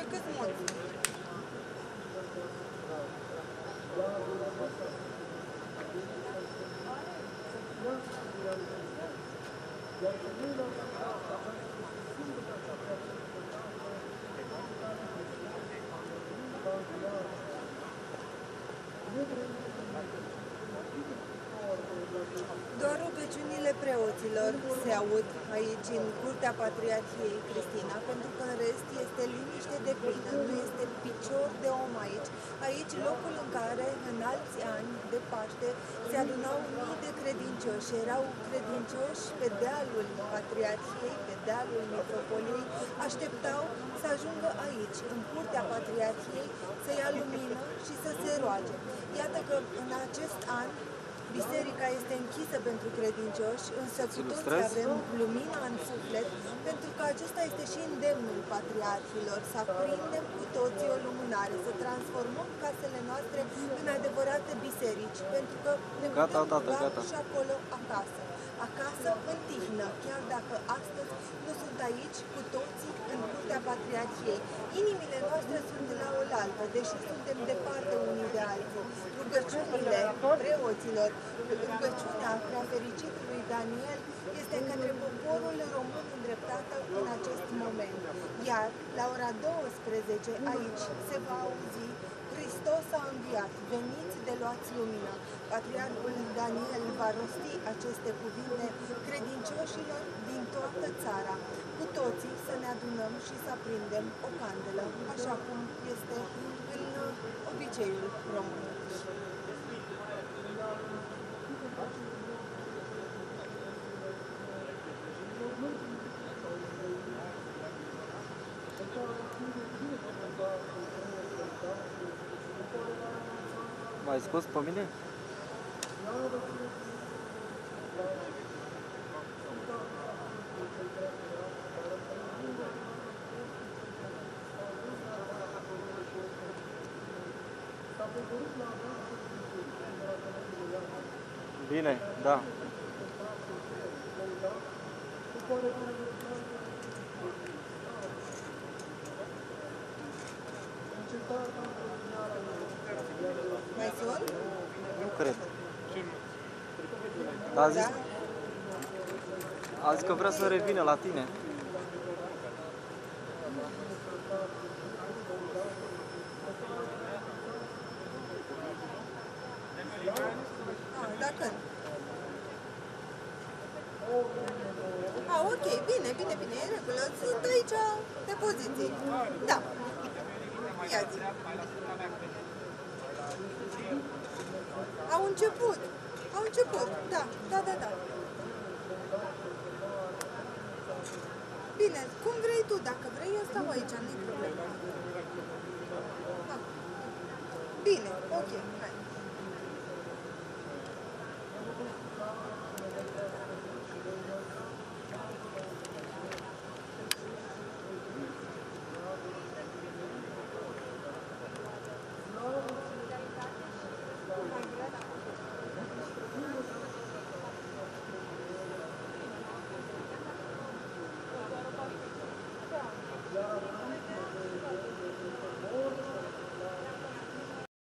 Bence kız? Thank you. Doar rugăciunile preoților se aud aici în curtea Patriarhiei Cristina, pentru că în rest este liniște de plină, nu este picior de om aici. Aici locul în care în alți ani de Paște se adunau mii de credincioși, erau credincioși pe dealul Patriarhiei, pe dealul Metropoliei, așteptau să ajungă aici, în curtea Patriarhiei, să ia lumină și să se roage. Iată că în acest an Biserica este închisă pentru credincioși, însă cu toți ilustrezi? avem lumina în suflet, pentru că acesta este și îndemnul patriarhilor, să aprindem cu toții o lumânare, să transformăm casele noastre în adevărate biserici, pentru că ne Gata, putem tată, ruga gata. și acolo acasă. Acasă în tihnă, chiar dacă astăzi nu sunt aici cu toții în curtea Patriarhiei. Inimile noastre sunt la oaltă, deși suntem departe unii de alții. Rugăciunile preoților, rugăciunea prea fericitului Daniel este către poporul român îndreptată în acest moment. Iar la ora 12 aici se va auzi Hristos a înviat, veniți de luați lumină. Patriarhul Daniel va rosti aceste cuvinte credincioșilor din toată țara. Cu toții să ne adunăm și să aprindem o candelă, așa cum este în obiceiul român. M-ai scos pe mine? Bine, da. Mai sunt? Nu cred. Dar a zis, Da? a zis că vrea să revină la tine. Ah, da când? Ah, ok, bine, bine, bine, e în regulă. Sunt aici pe poziții. Da. Ia zi. Au început. Au început, da, da, da, da. Bine, cum vrei tu, dacă vrei, eu stau aici, nu-i problemă. Da. Bine, ok, hai.